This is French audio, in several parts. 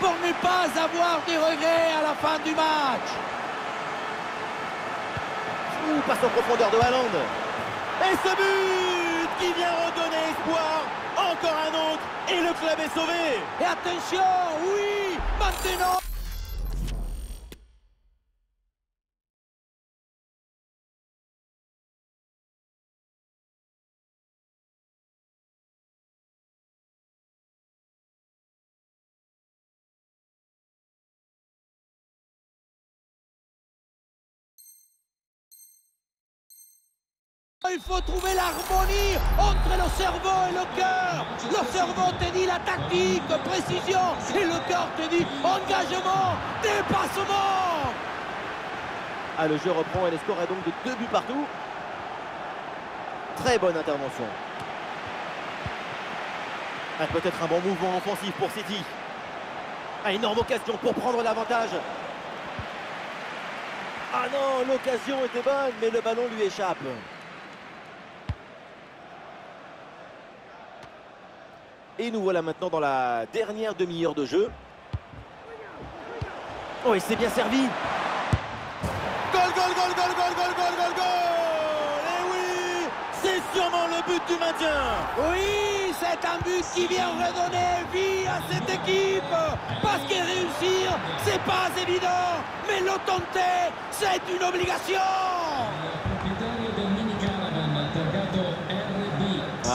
pour ne pas avoir de regrets à la fin du match. Ouh, passe en profondeur de Haaland. Et ce but qui vient redonner espoir. Encore un autre. Et le club est sauvé. Et attention, oui, maintenant. Il faut trouver l'harmonie entre le cerveau et le cœur. Le cerveau te dit la tactique, précision, et le cœur te dit engagement, dépassement. Ah, le jeu reprend et le score est donc de deux buts partout. Très bonne intervention. Ah, Peut-être un bon mouvement offensif pour City. Ah, énorme occasion pour prendre l'avantage. Ah non, l'occasion était bonne, mais le ballon lui échappe. Et nous voilà maintenant dans la dernière demi-heure de jeu. Oh, il s'est bien servi. Goal, goal, goal, goal, goal, goal, goal, goal, goal Et oui C'est sûrement le but du maintien Oui, c'est un but qui vient redonner vie à cette équipe. Parce que réussir, c'est pas évident. Mais le tenter, c'est une obligation.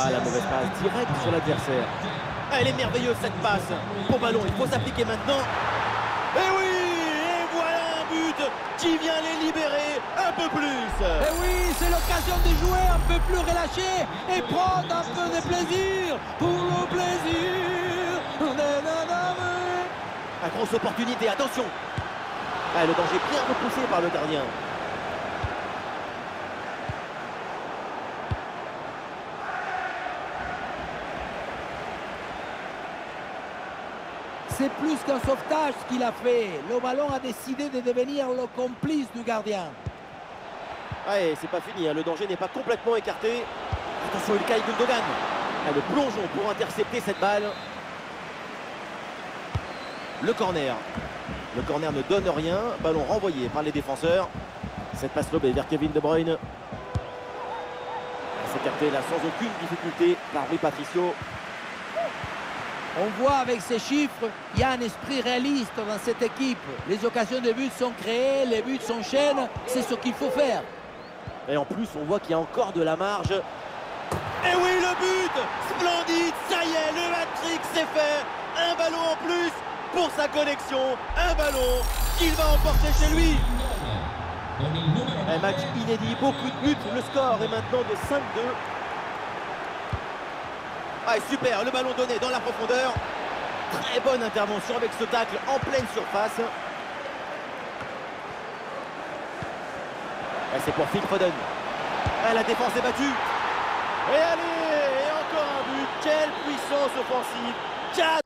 Ah, la mauvaise passe directe sur l'adversaire. Ah, elle est merveilleuse cette passe. Pour ballon, il faut s'appliquer maintenant. Et oui Et voilà un but qui vient les libérer un peu plus. Et oui, c'est l'occasion de jouer un peu plus relâché et prendre un peu de plaisir. Pour le plaisir. La grosse opportunité, attention Ah, Le danger bien repoussé par le gardien. C'est plus qu'un sauvetage ce qu'il a fait. Le ballon a décidé de devenir le complice du gardien. Ouais, c'est pas fini, hein. le danger n'est pas complètement écarté. Attention, Ilkay Gundogan. Ah, le plongeon pour intercepter cette balle. Le corner. Le corner ne donne rien. Ballon renvoyé par les défenseurs. Cette passe lobée vers Kevin De Bruyne. C'est là sans aucune difficulté par Rui Patricio. On voit avec ces chiffres, il y a un esprit réaliste dans cette équipe. Les occasions de but sont créées, les buts s'enchaînent, c'est ce qu'il faut faire. Et en plus, on voit qu'il y a encore de la marge. Et oui, le but Splendide Ça y est, le hat-trick c'est fait Un ballon en plus pour sa connexion. Un ballon qu'il va emporter chez lui. Un match inédit, beaucoup de buts. Le score est maintenant de 5-2. Ah, super, le ballon donné dans la profondeur. Très bonne intervention avec ce tacle en pleine surface. Et c'est pour Phil Foden. Ah, la défense est battue. Et allez, encore un but. Quelle puissance offensive.